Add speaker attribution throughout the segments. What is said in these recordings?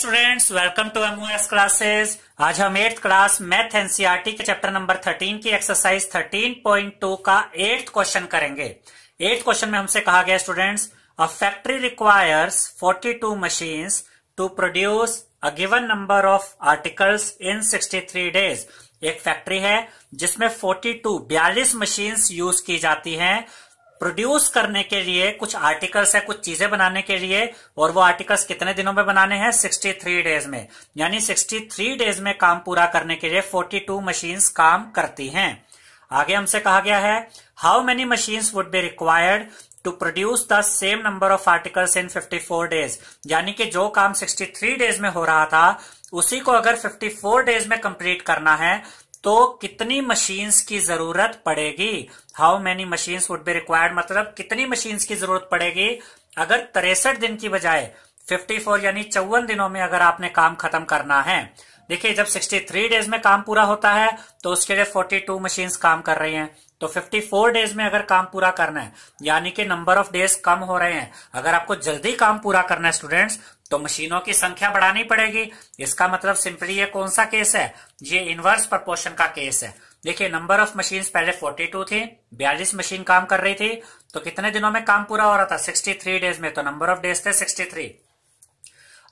Speaker 1: Students welcome to MOS classes आज हम eighth class math NCERT के चैप्टर नंबर 13 की एक्सरसाइज 13.2 का एट्थ क्वेश्चन करेंगे। एट्थ क्वेश्चन में हमसे कहा गया students a factory requires 42 machines to produce a given number of articles in 63 days एक फैक्ट्री है जिसमें 42 42 मशीन्स यूज़ की जाती हैं। प्रोड्यूस करने के लिए कुछ आर्टिकल्स है, कुछ चीज़ें बनाने के लिए, और वो आर्टिकल्स कितने दिनों में बनाने हैं? 63 डेज़ में। यानी 63 डेज़ में काम पूरा करने के लिए 42 मशीन्स काम करती हैं। आगे हमसे कहा गया है how many machines would be required to produce the same number of articles in 54 days यानी कि जो काम 63 डेज़ में हो रहा था, उसी को अगर 54 डेज़ में कंप्लीट करना है तो कितनी मशीन्स की ज़रूरत पड़ेगी? How many machines would be required मतलब कितनी मशीन्स की ज़रूरत पड़ेगी? अगर तिरसठ दिन की बजाय 54 यानी चौवन दिनों में अगर आपने काम खत्म करना है, देखिए जब 63 डेज़ में काम पूरा होता है तो उसके लिए 42 मशीन्स काम कर रही हैं। तो 54 डेज़ में अगर काम पूरा करना है, यानी कि नंबर ऑफ़ डेज़ कम हो रहे हैं, अगर आपको जल्दी काम पूरा करना है स्टूडेंट्स तो मशीनों की संख्या बढ़ानी पड़ेगी। इसका मतलब सिंपली ये कौन सा केस है? ये इनवर्स प्रपोर्शन का केस है। देखिए नंबर ऑफ़ मशीन पहले 42 थी 42 मशीन काम कर रही थी। तो कितने दिनों में काम पूरा हो रहा था? 63 डेज़ में। तो नंबर ऑफ़ डेज़ थे 63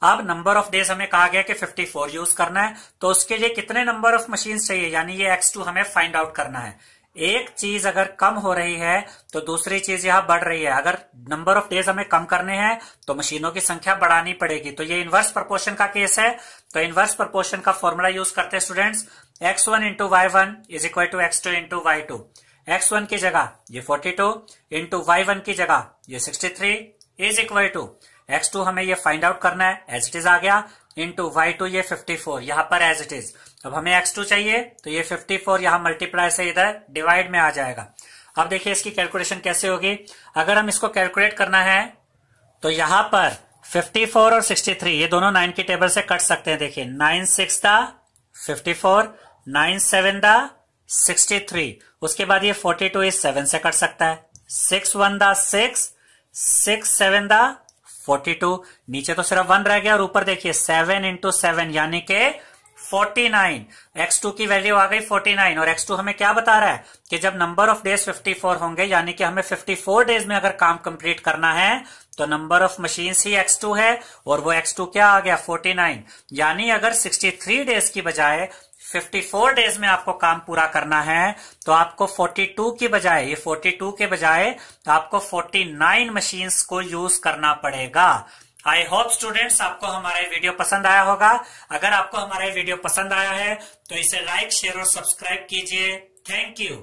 Speaker 1: अब नंबर ऑफ़ डेज़ हमें कहा गया कि 54 यूज़ करना है। तो उसके लिए कितने नंबर ऑफ़ मशीन चाहिए? यानी ये x2 हमें फाइंड आउट करना है। एक चीज़ अगर कम हो रही है तो दूसरी चीज़ यहाँ बढ़ रही है। अगर नंबर ऑफ़ डेज़ हमें कम करने हैं तो मशीनों की संख्या बढ़ानी पड़ेगी। तो ये इनवर्स प्रपोर्शन का केस है। तो इनवर्स प्रपोर्शन का फॉर्मूला यूज़ करते हैं students x one into y one is equal to x two into y two x one की जगह ये forty two into y one की जगह ये sixty three is equal to x two हमें ये फाइंड आउट करना है इट इज़ आ गया। इंटू वाई टू ये फिफ्टी फोर यहाँ पर एज इट इज़ अब हमें एक्स टू चाहिए तो ये फिफ्टी फोर यहाँ मल्टीप्लाई से इधर डिवाइड में आ जाएगा। अब देखिए इसकी कैलकुलेशन कैसे होगी। अगर हम इसको कैलकुलेट करना है तो यहाँ पर 54 और 63 ये दोनों नाइन की टेबल से कट सकते हैं। देखिए nine six fifty four nine seven the sixty three उसके बाद ये फोर्टी टू इज़ सेवन से कट सकता है। Six one the six six seven the forty two नीचे तो सिर्फ़ वन रह गया और ऊपर देखिए सेवन इंटू सेवन यानी के 49 x2 की वैल्यू आ गई 49 और x2 हमें क्या बता रहा है? कि जब नंबर ऑफ़ डेज़ 54 होंगे, यानी कि हमें 54 डेज़ में अगर काम कंप्लीट करना है तो number of machine he x2 है और वो x2 क्या आ गया? 49 यानी अगर 63 डेज़ की बजाय 54 डेज़ में आपको काम पूरा करना है तो आपको 42 की बजाय, ये 42 के बजाय तो आपको 49 मशीन्स को यूज़ करना पड़ेगा। आई होप स्टूडेंट्स आपको हमारा वीडियो पसंद आया होगा। अगर आपको हमारा वीडियो पसंद आया है तो इसे लाइक शेयर और सब्सक्राइब कीजिए। Thank you